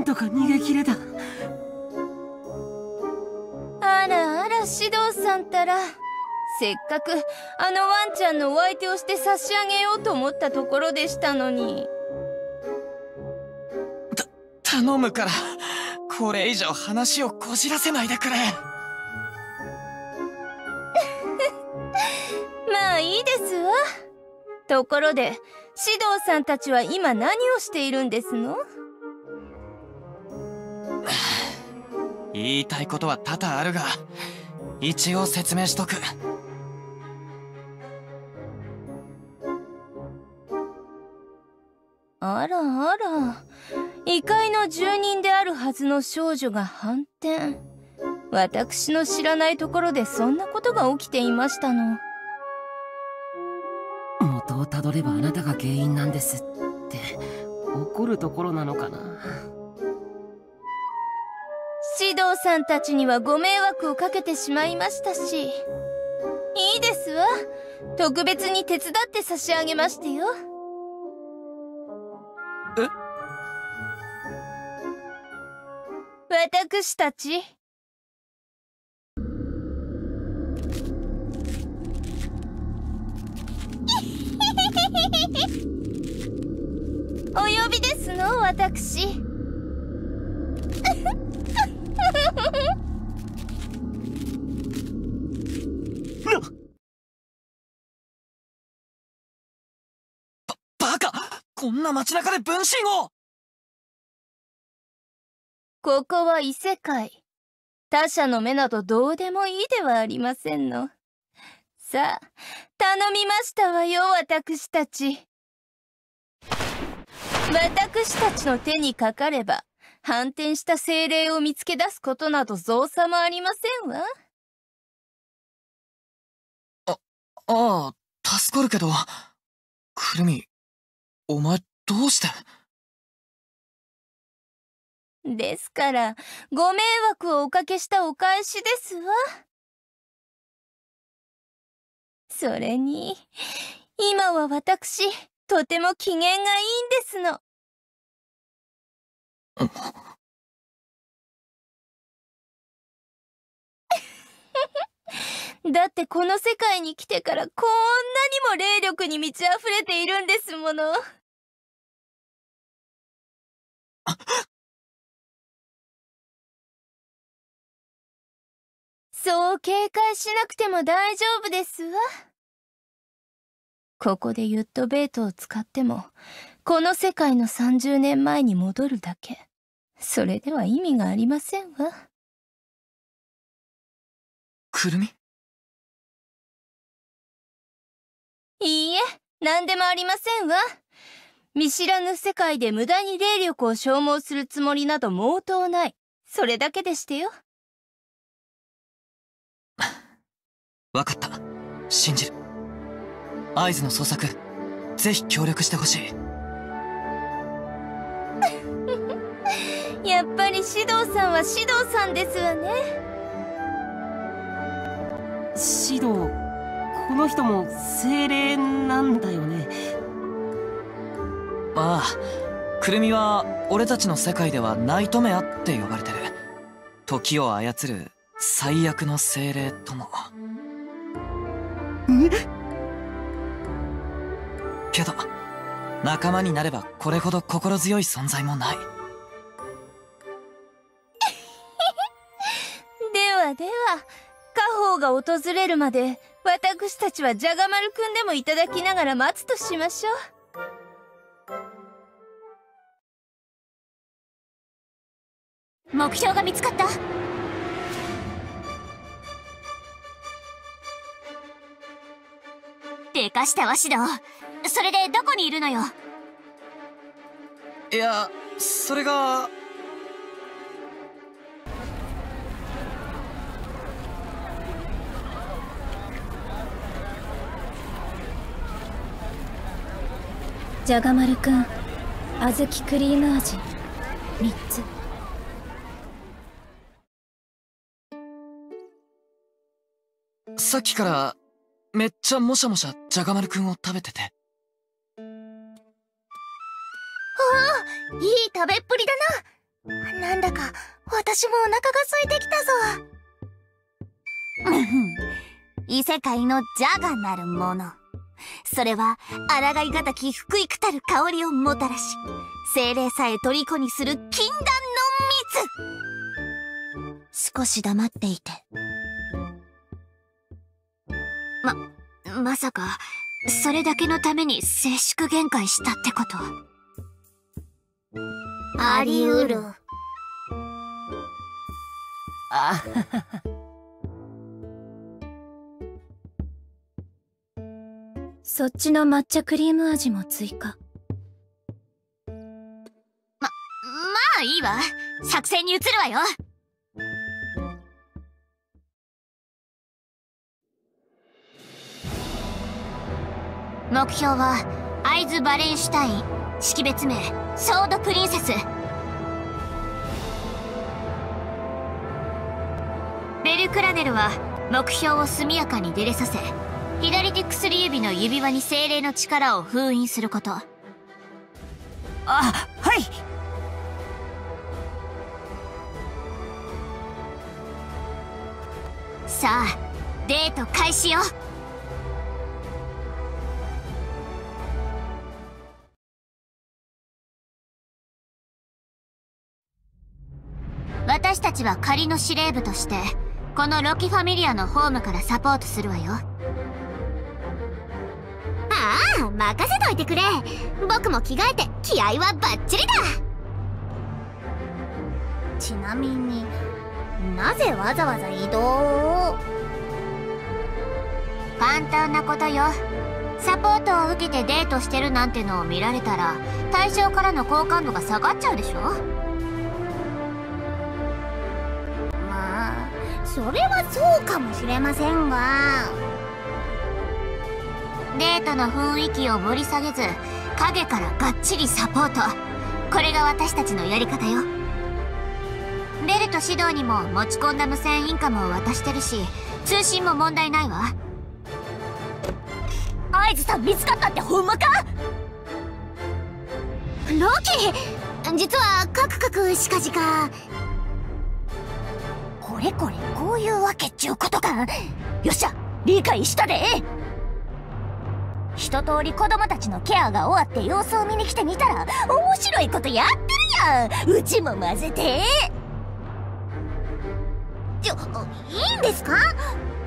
なんとか逃げ切れた。あらあら指導さんたら。せっかくあのワンちゃんのお相手をして差し上げようと思ったところでしたのに。た頼むからこれ以上話をこじらせないでくれ。まあいいですわ。ところで指導さんたちは今何をしているんですの？言いたいことは多々あるが一応説明しとく。あらあら。異界の住人であるはずの少女が反転。私の知らないところでそんなことが起きていましたの。元をたどればあなたが原因なんですって。怒るところなのかなさんたちにはご迷惑をかけてしまいましたし。いいですわ。特別に手伝って差し上げましてよ。え？私たち。お呼びですの私バカこんな街中で分身を。ここは異世界。他者の目などどうでもいいではありませんの。さあ頼みましたわよ私たち。私たちの手にかかれば反転した精霊を見つけ出すことなど造作もありませんわ。ああ助かるけどくるみお前どうして？ですからご迷惑をおかけしたお返しですわ。それに今は私とても機嫌がいいんですの だってこの世界に来てからこんなにも霊力に満ち溢れているんですもの。そう警戒しなくても大丈夫ですわ。ここでユットベートを使っても、この世界の30年前に戻るだけ。それでは意味がありませんわ。くるみ？いいえ、何でもありませんわ。見知らぬ世界で無駄に霊力を消耗するつもりなど毛頭ない。それだけでしてよ。わかった信じる合図の捜索ぜひ協力してほしいやっぱり指導さんは指導さんですわね。指導この人も精霊なんだよね。ああくるみは俺たちの世界ではナイトメアって呼ばれてる。時を操る最悪の精霊とも。けど仲間になればこれほど心強い存在もない家宝が訪れるまで、私たちはじゃがまるくんでもいただきながら待つとしましょう。目標が見つかった？でかしたわシドそれでどこにいるのよ？いやそれがじゃがまるくん小豆クリーム味。3つ。さっきからめっちゃもしゃもしゃじゃがまるくんを食べてて。いい食べっぷりだな。なんだか私もお腹が空いてきたぞ。異世界の邪がなるものそれは抗いがたき福くたる香りをもたらし精霊さえ虜にする禁断の蜜。少し黙っていて。ままさかそれだけのために静粛限界したってことあり得る。あそっちの抹茶クリーム味も追加。ままあいいわ。作戦に移るわよ。目標はアイズ・バレンシュタイン識別名ソードプリンセス。ベルクラネルは目標を速やかに出れさせ左手薬指の指輪に精霊の力を封印すること。あはい。さあデート開始よ。私たちは仮の司令部としてこのロキファミリアのホームからサポートするわよ任せといてくれ。僕も着替えて気合はバッチリだ。ちなみになぜわざわざ移動を？簡単なことよ。サポートを受けてデートしてるなんてのを見られたら対象からの好感度が下がっちゃうでしょ？まあそれはそうかもしれませんが。デートの雰囲気を盛り下げず影からがっちりサポート。これが私たちのやり方よ。ベルと指導にも持ち込んだ無線インカムを渡してるし通信も問題ないわ。合図さん見つかったってほんまか？ロキ実はカクカクしかじか。これこれこういうわけっちゅうことか。よっしゃ理解したで。一通り子供たちのケアが終わって様子を見に来てみたら面白いことやってるやん。うちも混ぜて。ちょいいんですか？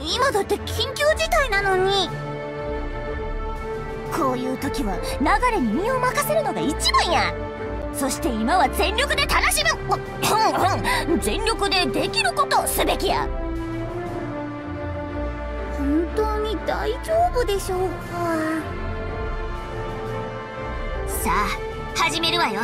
今だって緊急事態なのに。こういう時は流れに身を任せるのが一番や。そして今は全力で楽しむ全力でできることをすべきや。本当に大丈夫でしょうか？さあ始めるわよ。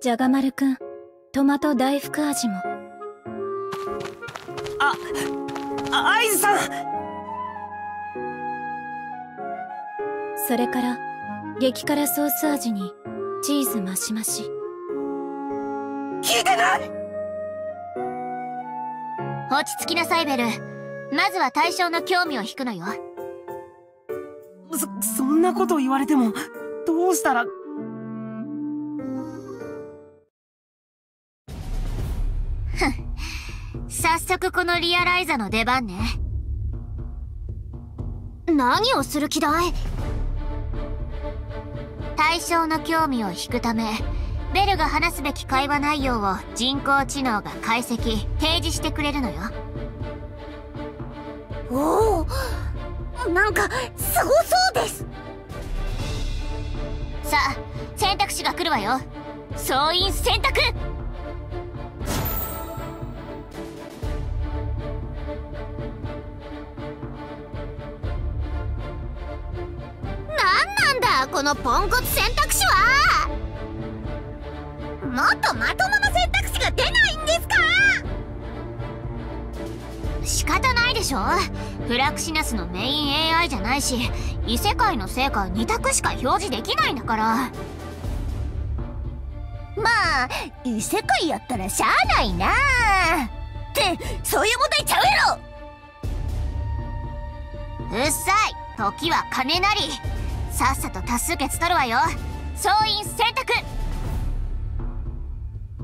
じゃがまるくんトマト大福味も。ああイズさん。それから激辛ソース味にチーズマシマシ。聞いてない！落ち着きなさいベル。まずは対象の興味を引くのよ。そそんなこと言われてもどうしたら？早速このリアライザの出番ね。何をする気だい？対象の興味を引くためベルが話すべき会話内容を人工知能が解析提示してくれるのよ。おおなんかすごそうです。さあ選択肢が来るわよ。総員選択このポンコツ選択肢は。もっとまともな選択肢が出ないんですか？仕方ないでしょ。フラクシナスのメイン AI じゃないし異世界の成果2択しか表示できないんだから。まあ異世界やったらしゃあないな。ってそういう問題ちゃうやろ！うっさい。時は金なりさっさと多数決取るわよ。総員選択。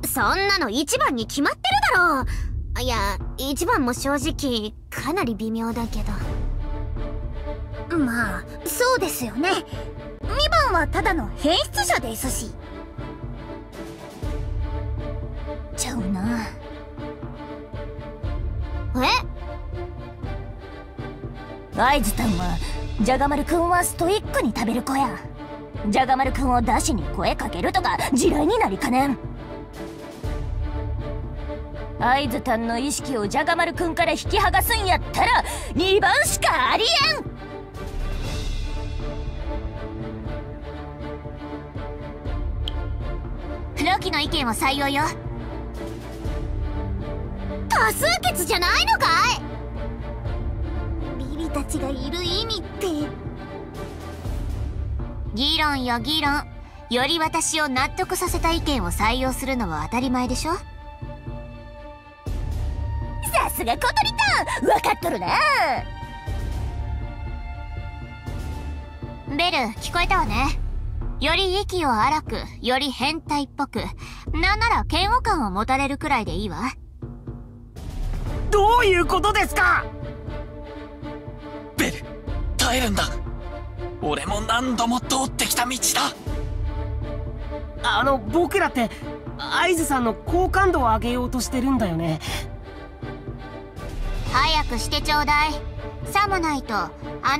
そんなの一番に決まってるだろ。ういや一番も正直かなり微妙だけど。まあそうですよね。2番はただの変質者ですし。ちゃうな。え？合図タンはじゃが丸くんはストイックに食べる子や。じゃが丸くんを出しに声かけるとか地雷になりかねん。合図タンの意識をじゃが丸くんから引き剥がすんやったら2番しかありえん。ロキの意見を採用よ。多数決じゃないのかい。たちがいる意味って。議論よ議論より私を納得させた意見を採用するのは当たり前でしょ？さすが小鳥タン分かっとるな。ベル聞こえたわね。より息を荒くより変態っぽく。なんなら嫌悪感を持たれるくらいでいいわ。どういうことですか？耐えるんだ。俺も何度も通ってきた道だ。あの僕らって合図さんの好感度を上げようとしてるんだよね。早くしてちょうだい。さもないとあ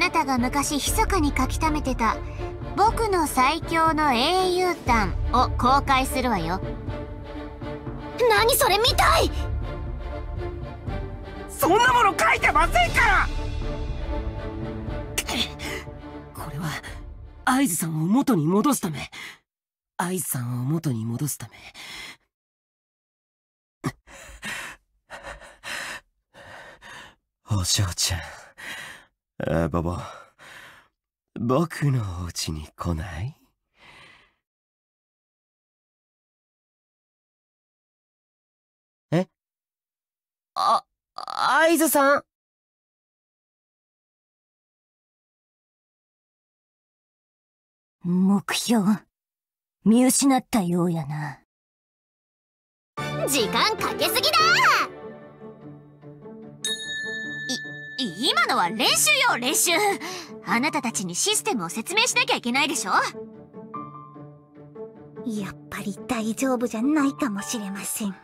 なたが昔密かに書き溜めてた「僕の最強の英雄譚」を公開するわよ。何それ見たい！そんなもの書いてませんから合図さんを元に戻すため。合図さんを元に戻すため。お嬢ちゃん。あ、ボボ。僕のお家に来ない？え？あ合図さん？目標。見失ったようやな。時間かけすぎだ！い今のは練習よ練習。あなたたちにシステムを説明しなきゃいけないでしょ？やっぱり大丈夫じゃないかもしれません